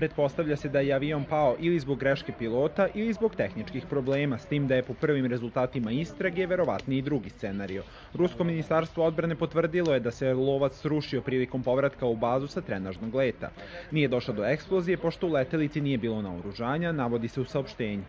Pretpostavlja se da je avion pao ili zbog greške pilota ili zbog tehničkih problema, s tim da je po prvim rezultatima istrage verovatni i drugi scenario. Rusko ministarstvo odbrane potvrdilo je da se lovac srušio prilikom povratka u bazu sa trenažnog leta. Nije došlo do eksplozije pošto u letelici nije bilo naoružanja, navodi se u saopštenju.